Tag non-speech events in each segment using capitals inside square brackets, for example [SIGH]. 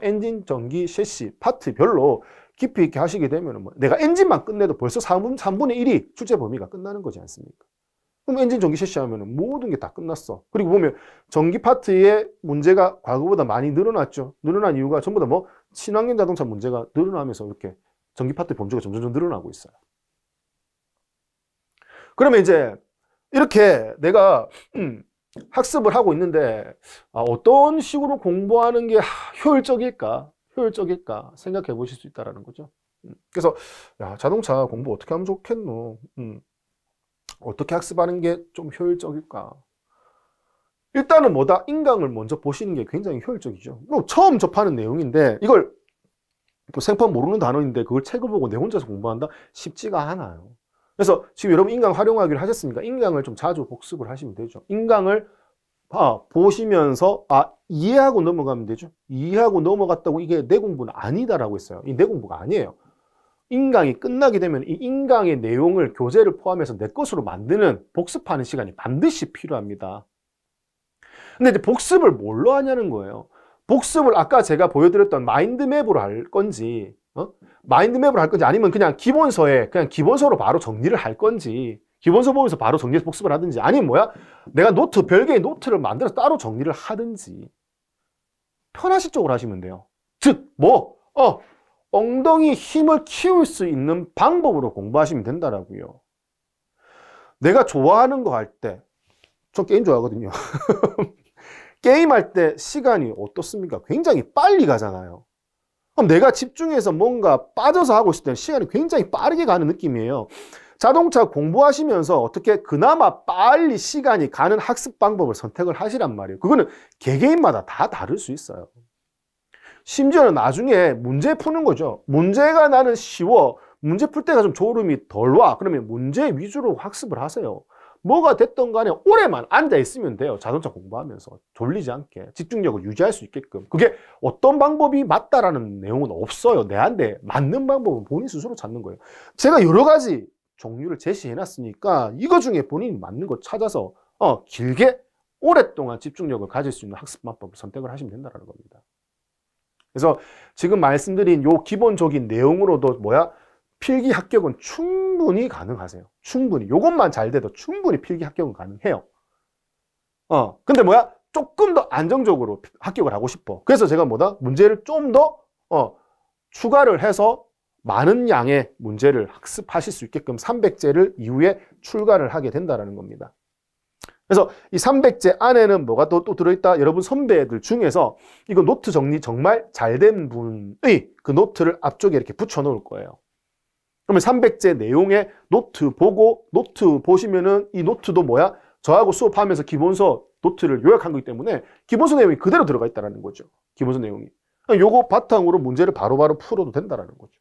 엔진, 전기, 셰시, 파트별로 깊이 있게 하시게 되면 뭐 내가 엔진만 끝내도 벌써 3분, 3분의 1이 출제 범위가 끝나는 거지 않습니까? 그럼 엔진 전기 셰시 하면 모든 게 다 끝났어. 그리고 보면 전기 파트의 문제가 과거보다 많이 늘어났죠. 늘어난 이유가 전부 다 뭐 친환경 자동차 문제가 늘어나면서 이렇게 전기 파트 범주가 점점 늘어나고 있어요. 그러면 이제 이렇게 내가 [CLEARS THROAT] 음, 학습을 하고 있는데 아, 어떤 식으로 공부하는 게 효율적일까? 효율적일까? 생각해 보실 수 있다는 거죠. 음, 그래서 야, 자동차 공부 어떻게 하면 좋겠노? 음, 어떻게 학습하는 게 좀 효율적일까? 일단은 뭐다? 인강을 먼저 보시는 게 굉장히 효율적이죠. 뭐 처음 접하는 내용인데 이걸 뭐 생판 모르는 단어인데 그걸 책을 보고 내 혼자서 공부한다? 쉽지가 않아요. 그래서 지금 여러분 인강 활용하기를 하셨으니까 인강을 좀 자주 복습을 하시면 되죠. 인강을 아, 보시면서 아 이해하고 넘어가면 되죠. 이해하고 넘어갔다고 이게 내 공부는 아니다라고 했어요. 이 내 공부가 아니에요. 인강이 끝나게 되면 이 인강의 내용을 교재를 포함해서 내 것으로 만드는 복습하는 시간이 반드시 필요합니다. 근데 이제 복습을 뭘로 하냐는 거예요. 복습을 아까 제가 보여드렸던 마인드맵으로 할 건지 어? 마인드맵으로 할 건지 아니면 그냥 기본서에 그냥 기본서로 바로 정리를 할 건지 기본서 보면서 바로 정리해서 복습을 하든지 아니면 뭐야 내가 노트 별개의 노트를 만들어서 따로 정리를 하든지 편하실 쪽으로 하시면 돼요. 즉 뭐? 어 엉덩이 힘을 키울 수 있는 방법으로 공부하시면 된다라고요. 내가 좋아하는 거 할 때, 저 게임 좋아하거든요. [LAUGHS] 게임할 때 시간이 어떻습니까? 굉장히 빨리 가잖아요. 그럼 내가 집중해서 뭔가 빠져서 하고 있을 때는 시간이 굉장히 빠르게 가는 느낌이에요. 자동차 공부하시면서 어떻게 그나마 빨리 시간이 가는 학습 방법을 선택을 하시란 말이에요. 그거는 개개인마다 다 다를 수 있어요. 심지어는 나중에 문제 푸는 거죠. 문제가 나는 쉬워. 문제 풀 때가 좀 졸음이 덜 와. 그러면 문제 위주로 학습을 하세요. 뭐가 됐던 간에 오래만 앉아 있으면 돼요. 자동차 공부하면서 졸리지 않게 집중력을 유지할 수 있게끔. 그게 어떤 방법이 맞다라는 내용은 없어요. 내한테 맞는 방법은 본인 스스로 찾는 거예요. 제가 여러 가지 종류를 제시해 놨으니까 이거 중에 본인이 맞는 거 찾아서 어, 길게 오랫동안 집중력을 가질 수 있는 학습 방법을 선택을 하시면 된다는 겁니다. 그래서 지금 말씀드린 요 기본적인 내용으로도 뭐야? 필기 합격은 충분히 가능하세요. 충분히. 요것만 잘 돼도 충분히 필기 합격은 가능해요. 어, 근데 뭐야? 조금 더 안정적으로 합격을 하고 싶어. 그래서 제가 뭐다? 문제를 좀 더, 어, 추가를 해서 많은 양의 문제를 학습하실 수 있게끔 300제를 이후에 출간을 하게 된다는 겁니다. 그래서 이 300제 안에는 뭐가 또, 또 들어있다? 여러분 선배들 중에서 이거 노트 정리 정말 잘 된 분의 그 노트를 앞쪽에 이렇게 붙여 놓을 거예요. 그러면 300제 내용의 노트 보고 노트 보시면은 이 노트도 뭐야? 저하고 수업하면서 기본서 노트를 요약한 거기 때문에 기본서 내용이 그대로 들어가 있다는 거죠. 기본서 내용이. 요거 바탕으로 문제를 바로바로 바로 풀어도 된다는 거죠.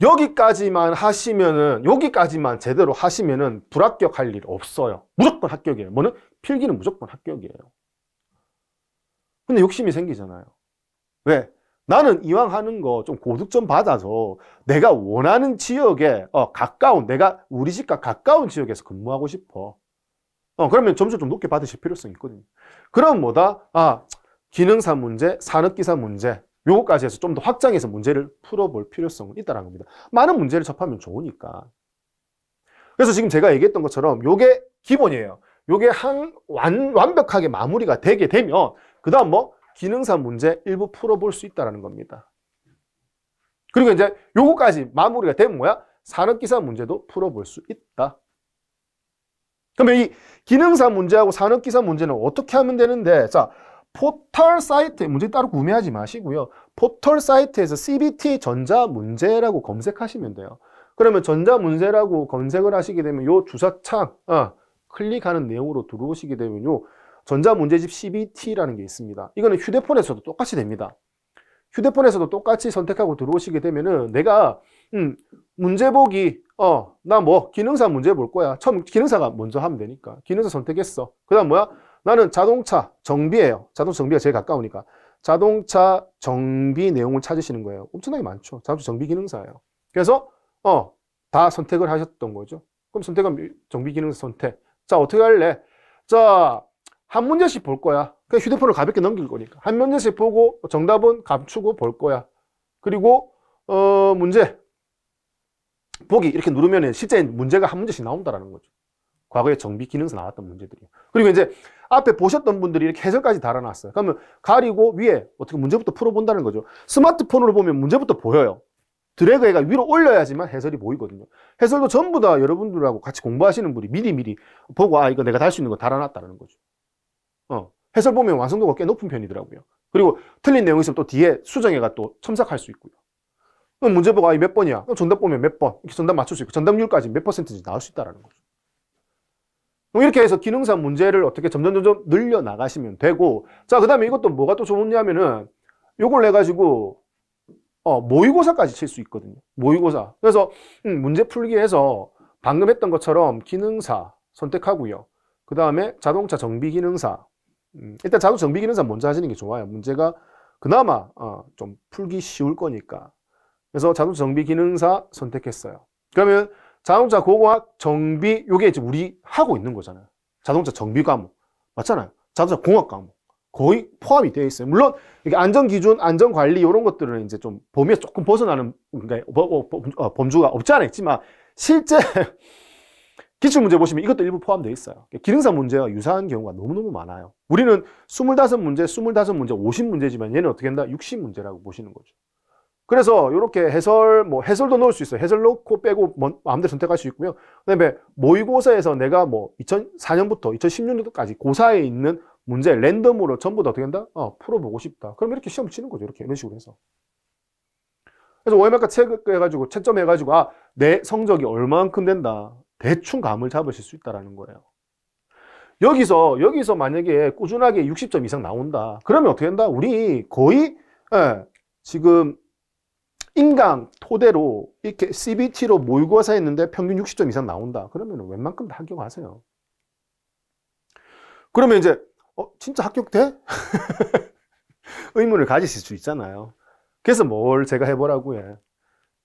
여기까지만 하시면은 여기까지만 제대로 하시면은 불합격할 일 없어요. 무조건 합격이에요. 뭐는 필기는 무조건 합격이에요. 근데 욕심이 생기잖아요. 왜? 나는 이왕 하는 거 좀 고득점 받아서 내가 원하는 지역에 어, 가까운 내가 우리 집과 가까운 지역에서 근무하고 싶어. 어, 그러면 점수 좀 높게 받으실 필요성이 있거든요. 그럼 뭐다? 아, 기능사 문제, 산업기사 문제, 요거까지 해서 좀 더 확장해서 문제를 풀어볼 필요성은 있다는 겁니다. 많은 문제를 접하면 좋으니까. 그래서 지금 제가 얘기했던 것처럼 요게 기본이에요. 요게 한, 완, 완벽하게 마무리가 되게 되면 그 다음 뭐 기능사 문제 일부 풀어볼 수 있다는 겁니다. 그리고 이제 요거까지 마무리가 되면 뭐야? 산업기사 문제도 풀어볼 수 있다. 그러면 이 기능사 문제하고 산업기사 문제는 어떻게 하면 되는데 자 포털 사이트 문제 따로 구매하지 마시고요. 포털 사이트에서 CBT 전자 문제라고 검색하시면 돼요. 그러면 전자 문제라고 검색을 하시게 되면 요 주사창 어, 클릭하는 내용으로 들어오시게 되면 요 전자문제집 CBT라는 게 있습니다. 이거는 휴대폰에서도 똑같이 됩니다. 휴대폰에서도 똑같이 선택하고 들어오시게 되면은 내가 음, 문제 보기 어 나 뭐 기능사 문제 볼 거야. 처음 기능사가 먼저 하면 되니까 기능사 선택했어. 그 다음 뭐야? 나는 자동차 정비예요. 자동차 정비가 제일 가까우니까 자동차 정비 내용을 찾으시는 거예요. 엄청나게 많죠. 자동차 정비 기능사예요. 그래서 어 다 선택을 하셨던 거죠. 그럼 선택하면 정비 기능사 선택. 자 어떻게 할래? 자 한 문제씩 볼 거야. 그냥 휴대폰을 가볍게 넘길 거니까. 한 문제씩 보고 정답은 감추고 볼 거야. 그리고 어 문제 보기 이렇게 누르면 실제 문제가 한 문제씩 나온다라는 거죠. 과거에 정비 기능에서 나왔던 문제들이. 그리고 이제 앞에 보셨던 분들이 이렇게 해설까지 달아놨어요. 그러면 가리고 위에 어떻게 문제부터 풀어본다는 거죠. 스마트폰으로 보면 문제부터 보여요. 드래그해가 위로 올려야지만 해설이 보이거든요. 해설도 전부 다 여러분들하고 같이 공부하시는 분이 미리미리 보고 아 이거 내가 달 수 있는 거 달아놨다는 거죠. 어, 해설 보면 완성도가 꽤 높은 편이더라고요. 그리고 틀린 내용이 있으면 또 뒤에 수정해가 또 첨삭할 수 있고요. 그럼 문제 보고 아, 몇 번이야? 그럼 정답 보면 몇 번? 이렇게 정답 맞출 수 있고 정답률까지 몇 퍼센트인지 나올 수 있다는 거죠. 이렇게 해서 기능사 문제를 어떻게 점점 점점 늘려 나가시면 되고 자, 그 다음에 이것도 뭐가 또 좋냐면은 요걸 내 가지고 어, 모의고사까지 칠 수 있거든요. 모의고사. 그래서 음, 문제 풀기에서 방금 했던 것처럼 기능사 선택하고요. 그 다음에 자동차 정비 기능사. 음, 일단 자동차 정비 기능사 먼저 하시는 게 좋아요. 문제가 그나마 어, 좀 풀기 쉬울 거니까. 그래서 자동차 정비 기능사 선택했어요. 그러면 자동차 고고학 정비 요게 이제 우리 하고 있는 거잖아요. 자동차 정비 과목 맞잖아요. 자동차 공학 과목 거의 포함이 되어 있어요. 물론 이게 안전 기준, 안전 관리 이런 것들은 이제 좀 범위에 조금 벗어나는 그러니까 어, 범주가 없지 않아 있지만 실제 [LAUGHS] 기출 문제 보시면 이것도 일부 포함되어 있어요. 기능사 문제와 유사한 경우가 너무너무 많아요. 우리는 25문제, 25문제, 50문제지만 얘는 어떻게 한다? 60문제라고 보시는 거죠. 그래서 이렇게 해설, 뭐 해설도 넣을 수 있어요. 해설 넣고 빼고 뭐 마음대로 선택할 수 있고요. 그 다음에 모의고사에서 내가 뭐 2004년부터 2010년도까지 고사에 있는 문제 랜덤으로 전부 다 어떻게 한다? 어, 풀어보고 싶다. 그럼 이렇게 시험 치는 거죠. 이렇게 이런 식으로 해서. 그래서 OMR과 체크해가지고 채점해가지고 아, 내 성적이 얼만큼 된다. 대충 감을 잡으실 수 있다라는 거예요. 여기서 여기서 만약에 꾸준하게 60점 이상 나온다. 그러면 어떻게 된다? 우리 거의 예, 지금 인강 토대로 이렇게 CBT로 모의고사 했는데 평균 60점 이상 나온다. 그러면 웬만큼 다 합격하세요. 그러면 이제 어, 진짜 합격돼? [LAUGHS] 의문을 가지실 수 있잖아요. 그래서 뭘 제가 해보라고 해.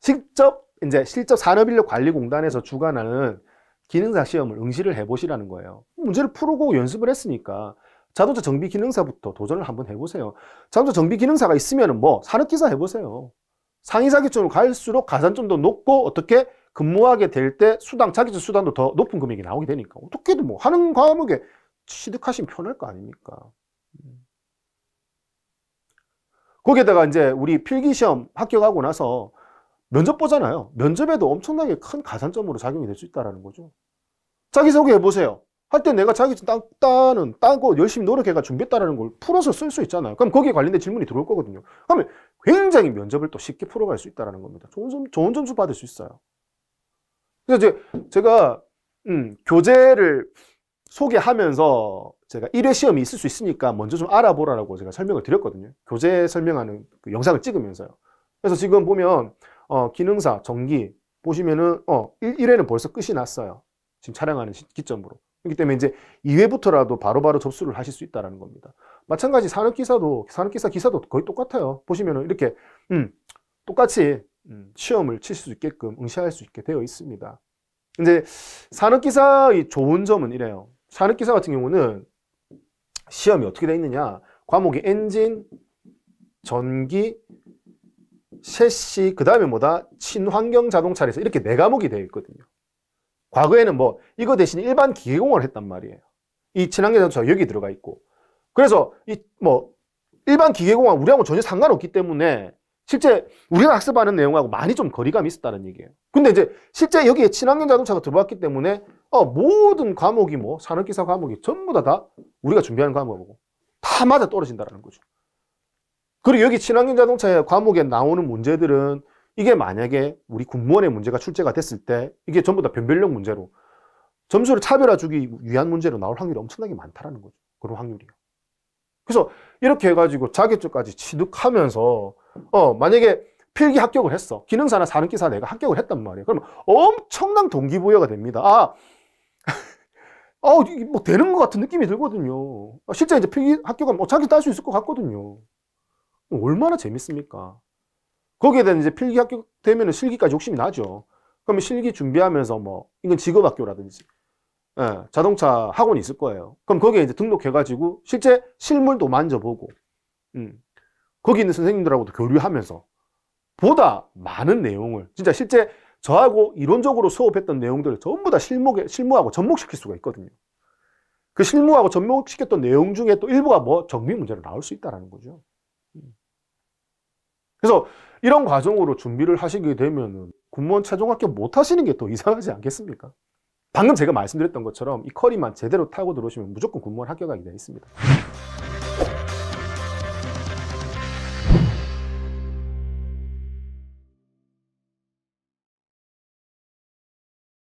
직접 이제 실적 산업인력 관리공단에서 주관하는 기능사 시험을 응시를 해보시라는 거예요. 문제를 풀고 연습을 했으니까 자동차 정비 기능사부터 도전을 한번 해보세요. 자동차 정비 기능사가 있으면 뭐 산업기사 해보세요. 상위 자격증으로 갈수록 가산점도 높고 어떻게 근무하게 될 때 수당, 자격증 수당도 더 높은 금액이 나오게 되니까 어떻게든 뭐 하는 과목에 취득하시면 편할 거 아닙니까? 음. 거기에다가 이제 우리 필기시험 합격하고 나서 면접 보잖아요. 면접에도 엄청나게 큰 가산점으로 작용이 될 수 있다는 거죠. 자기소개 해보세요. 할 때 내가 자격증 따, 따는, 따고 열심히 노력해가 준비했다는 걸 풀어서 쓸 수 있잖아요. 그럼 거기에 관련된 질문이 들어올 거거든요. 그러면 굉장히 면접을 또 쉽게 풀어갈 수 있다는 겁니다. 좋은, 점, 좋은 점수 받을 수 있어요. 그래서 이제 제가, 음, 교재를 소개하면서 제가 1회 시험이 있을 수 있으니까 먼저 좀 알아보라고 제가 설명을 드렸거든요. 교재 설명하는 그 영상을 찍으면서요. 그래서 지금 보면 어, 기능사, 전기 보시면은 어, 1, 회는 벌써 끝이 났어요. 지금 촬영하는 기점으로. 그렇기 때문에 이제 2회부터라도 바로바로 바로 접수를 하실 수 있다는 겁니다. 마찬가지 산업기사도 산업기사 기사도 거의 똑같아요. 보시면은 이렇게 음, 똑같이 음, 시험을 칠 수 있게끔 응시할 수 있게 되어 있습니다. 이제 산업기사의 좋은 점은 이래요. 산업기사 같은 경우는 시험이 어떻게 되어 있느냐 과목이 엔진, 전기, 셰시, 그 다음에 뭐다? 친환경 자동차에서 이렇게 네 과목이 되어 있거든요. 과거에는 뭐 이거 대신 일반 기계공을 했단 말이에요. 이 친환경 자동차 여기 들어가 있고. 그래서 이 뭐 일반 기계공학 우리하고 전혀 상관없기 때문에 실제 우리가 학습하는 내용하고 많이 좀 거리감이 있었다는 얘기예요. 근데 이제 실제 여기에 친환경 자동차가 들어왔기 때문에 어, 모든 과목이 뭐 산업기사 과목이 전부 다, 다 우리가 준비하는 과목이고 다 맞아 떨어진다는 거죠. 그리고 여기 친환경 자동차 과목에 나오는 문제들은 이게 만약에 우리 군무원의 문제가 출제가 됐을 때 이게 전부 다 변별력 문제로 점수를 차별화 주기 위한 문제로 나올 확률이 엄청나게 많다라는 거죠. 그런 확률이요. 그래서 이렇게 해가지고 자격증까지 취득하면서 어 만약에 필기 합격을 했어. 기능사나 산업기사 내가 합격을 했단 말이에요. 그러면 엄청난 동기부여가 됩니다. 아 [LAUGHS] 어, 뭐 되는 것 같은 느낌이 들거든요. 아, 실제 이제 필기 합격하면 어, 자기 딸수 있을 것 같거든요. 얼마나 재밌습니까? 거기에 대한 이제 필기 합격되면 실기까지 욕심이 나죠. 그러면 실기 준비하면서 뭐, 이건 직업학교라든지, 예, 자동차 학원이 있을 거예요. 그럼 거기에 이제 등록해가지고 실제 실물도 만져보고, 음, 거기 있는 선생님들하고도 교류하면서 보다 많은 내용을 진짜 실제 저하고 이론적으로 수업했던 내용들을 전부 다 실무에, 실무하고 접목시킬 수가 있거든요. 그 실무하고 접목시켰던 내용 중에 또 일부가 뭐 정비 문제로 나올 수 있다는 거죠. 음. 그래서 이런 과정으로 준비를 하시게 되면 군무원 최종 합격 못 하시는 게더 이상하지 않겠습니까? 방금 제가 말씀드렸던 것처럼 이 커리만 제대로 타고 들어오시면 무조건 군무원 합격하게 되어 있습니다.